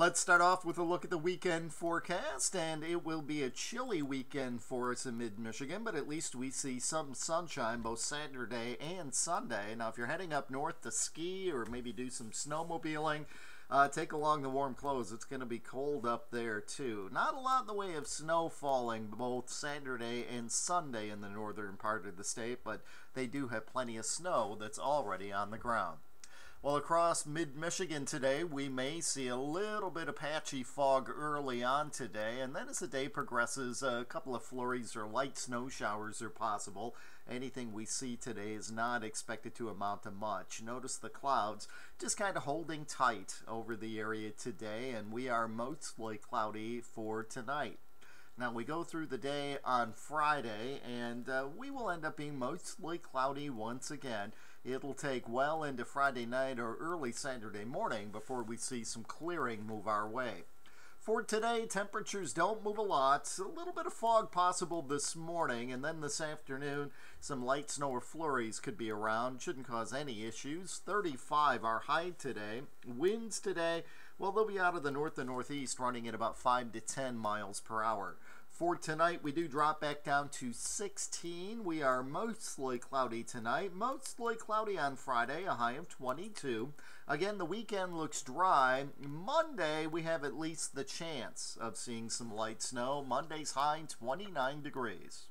Let's start off with a look at the weekend forecast, and it will be a chilly weekend for us in mid Michigan, but at least we see some sunshine both Saturday and Sunday. Now, if you're heading up north to ski or maybe do some snowmobiling, uh, take along the warm clothes. It's going to be cold up there, too. Not a lot in the way of snow falling both Saturday and Sunday in the northern part of the state, but they do have plenty of snow that's already on the ground. Well, across mid Michigan today, we may see a little bit of patchy fog early on today, and then as the day progresses, a couple of flurries or light snow showers are possible. Anything we see today is not expected to amount to much. Notice the clouds just kind of holding tight over the area today, and we are mostly cloudy for tonight. Now we go through the day on Friday, and uh, we will end up being mostly cloudy once again. It'll take well into Friday night or early Saturday morning before we see some clearing move our way. For today, temperatures don't move a lot. A little bit of fog possible this morning, and then this afternoon, some light snow or flurries could be around. Shouldn't cause any issues. 35 our high today. Winds today, well, they'll be out of the north and northeast, running at about 5 to 10 miles per hour. For tonight, we do drop back down to 16. We are mostly cloudy tonight, mostly cloudy on Friday, a high of 22. Again, the weekend looks dry. Monday, we have at least the chance of seeing some light snow. Monday's high, 29 degrees.